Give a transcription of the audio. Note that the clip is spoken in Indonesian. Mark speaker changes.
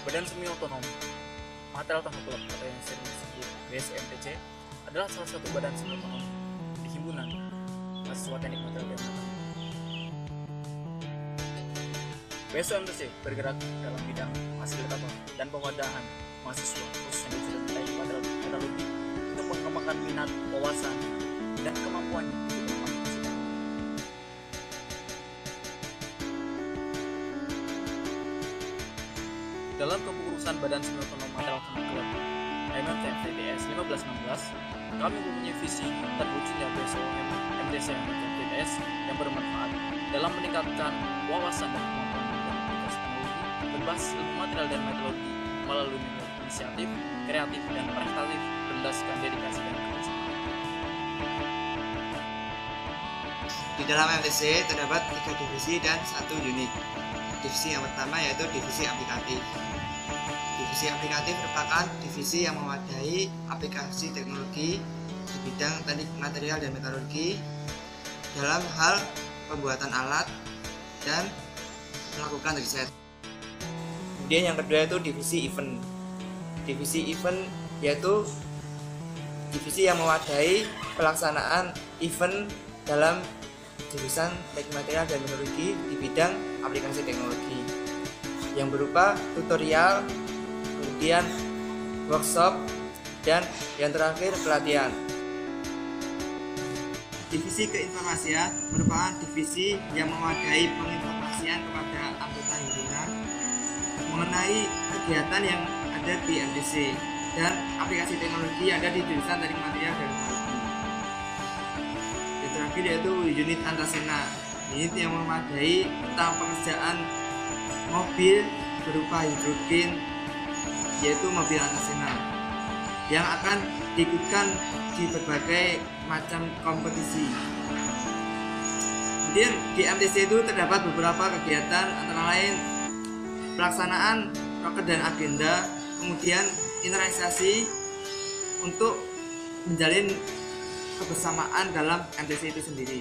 Speaker 1: Badan Semi Otonom Material Klub atau yang sering disebut BSMTC adalah salah satu badan semi otonom di himpunan mahasiswa teknik material dan. BSMTC bergerak dalam bidang fasilitator dan pewadahan mahasiswa khususnya di teknik material untuk mengembangkan minat, wawasan, dan kemampuannya Dalam kepengurusan Badan Semi Otonom Material Kementerian MMTFTDS 1516, kami mempunyai visi terwujudnya BSOM MTC MMTFTDS yang bermanfaat dalam meningkatkan wawasan dan kemampuan aplikasi teknologi berbasis ilmu material dan metodologi melalui inisiatif, kreatif, dan prestatif berdasarkan dedikasi dan kebersamaan.
Speaker 2: Di dalam MTC terdapat tiga divisi dan satu unit. Divisi yang pertama yaitu divisi aplikatif. Divisi aplikatif merupakan divisi yang mewadahi aplikasi teknologi di bidang teknik material dan metalurgi dalam hal pembuatan alat dan melakukan riset. Kemudian yang kedua itu divisi event. Divisi event yaitu divisi yang mewadahi pelaksanaan event dalam jurusan teknik material dan teknologi di bidang aplikasi teknologi yang berupa tutorial, kemudian workshop, dan yang terakhir pelatihan. Divisi keinformasian merupakan divisi yang mewadahi penginformasian kepada anggota himpunan mengenai kegiatan yang ada di MTC dan aplikasi teknologi yang ada di jurusan teknik material dan teknologi terakhir yaitu unit antasena. Unit yang memadai tentang pengerjaan mobil berupa hidrogen yaitu mobil antasena yang akan diikutkan di berbagai macam kompetisi. Kemudian di MTC itu terdapat beberapa kegiatan antara lain pelaksanaan roket dan agenda kemudian internalisasi untuk menjalin kebersamaan dalam MTC itu sendiri.